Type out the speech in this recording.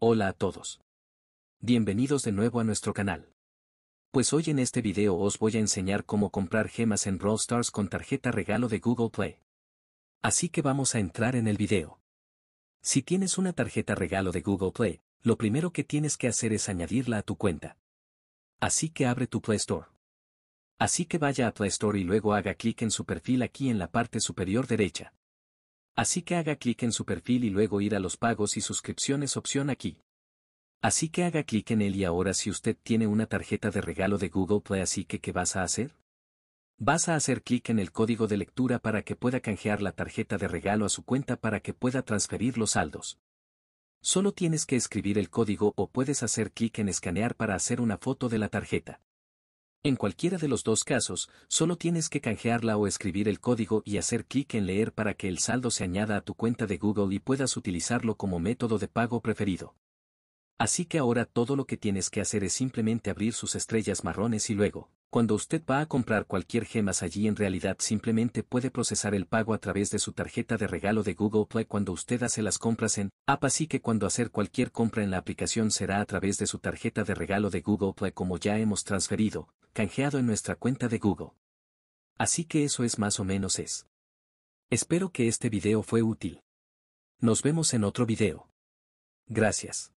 Hola a todos. Bienvenidos de nuevo a nuestro canal. Pues hoy en este video os voy a enseñar cómo comprar gemas en Brawl Stars con tarjeta regalo de Google Play. Así que vamos a entrar en el video. Si tienes una tarjeta regalo de Google Play, lo primero que tienes que hacer es añadirla a tu cuenta. Así que abre tu Play Store. Así que vaya a Play Store y luego haga clic en su perfil aquí en la parte superior derecha. Así que haga clic en su perfil y luego ir a los pagos y suscripciones opción aquí. Así que haga clic en él y ahora si usted tiene una tarjeta de regalo de Google Play así que ¿qué vas a hacer? Vas a hacer clic en el código de lectura para que pueda canjear la tarjeta de regalo a su cuenta para que pueda transferir los saldos. Solo tienes que escribir el código o puedes hacer clic en escanear para hacer una foto de la tarjeta. En cualquiera de los dos casos, solo tienes que canjearla o escribir el código y hacer clic en leer para que el saldo se añada a tu cuenta de Google y puedas utilizarlo como método de pago preferido. Así que ahora todo lo que tienes que hacer es simplemente abrir sus estrellas marrones y luego, cuando usted va a comprar cualquier gemas allí en realidad simplemente puede procesar el pago a través de su tarjeta de regalo de Google Play cuando usted hace las compras en App así que cuando hacer cualquier compra en la aplicación será a través de su tarjeta de regalo de Google Play como ya hemos transferido, canjeado en nuestra cuenta de Google. Así que eso es más o menos es. Espero que este video fue útil. Nos vemos en otro video. Gracias.